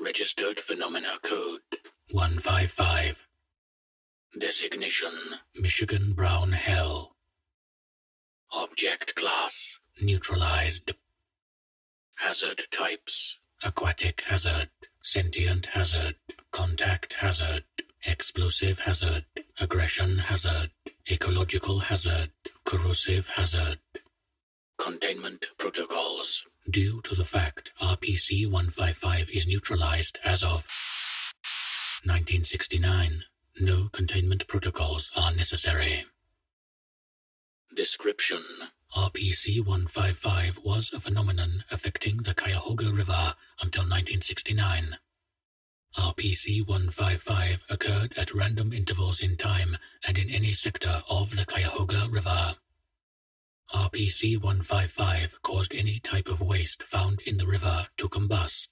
Registered Phenomena Code 155. Designation Michigan Brown Hell. Object Class Neutralized. Hazard Types Aquatic Hazard, Sentient Hazard, Contact Hazard, Explosive Hazard, Aggression Hazard, Ecological Hazard, Corrosive Hazard. Containment Protocols Due to the fact RPC-155 is neutralized as of 1969, no containment protocols are necessary. Description RPC-155 was a phenomenon affecting the Cuyahoga River until 1969. RPC-155 occurred at random intervals in time and in any sector of the Cuyahoga River. RPC-155 caused any type of waste found in the river to combust.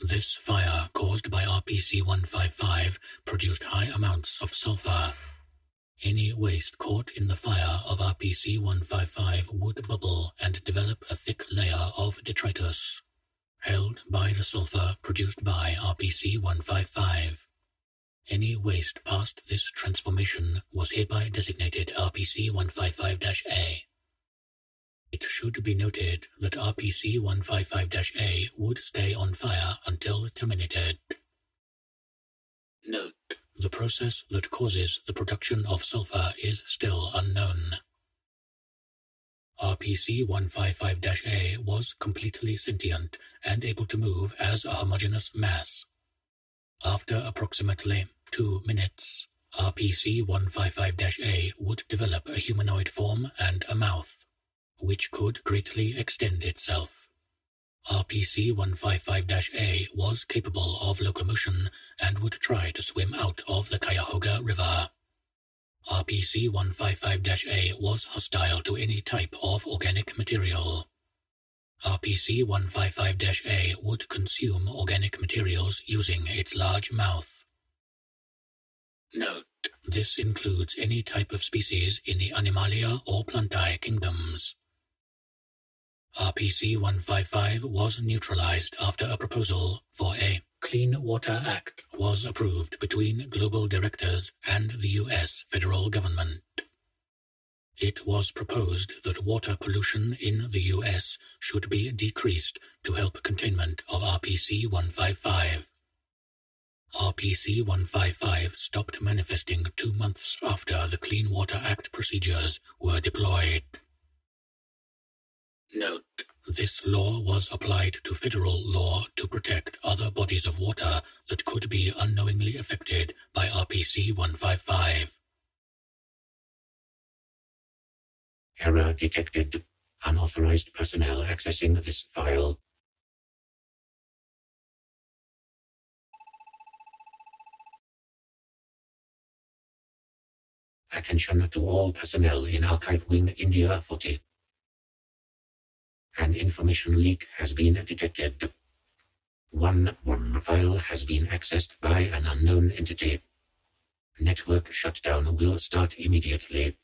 This fire caused by RPC-155 produced high amounts of sulfur. Any waste caught in the fire of RPC-155 would bubble and develop a thick layer of detritus, held by the sulfur produced by RPC-155. Any waste past this transformation was hereby designated RPC-155-A. It should be noted that RPC-155-A would stay on fire until terminated. Note: The process that causes the production of sulfur is still unknown. RPC-155-A was completely sentient and able to move as a homogeneous mass. After approximately two minutes, RPC-155-A would develop a humanoid form and a mouth which could greatly extend itself. RPC-155-A was capable of locomotion and would try to swim out of the Cuyahoga River. RPC-155-A was hostile to any type of organic material. RPC-155-A would consume organic materials using its large mouth. Note: This includes any type of species in the Animalia or Plantae kingdoms. RPC-155 was neutralized after a proposal for a Clean Water Act was approved between global directors and the U.S. federal government. It was proposed that water pollution in the U.S. should be decreased to help containment of RPC-155. RPC-155 stopped manifesting two months after the Clean Water Act procedures were deployed. Note: This law was applied to federal law to protect other bodies of water that could be unknowingly affected by RPC 155. Error detected. Unauthorized personnel accessing this file. Attention to all personnel in Archive Wing India 40. An information leak has been detected. One, one file has been accessed by an unknown entity. Network shutdown will start immediately.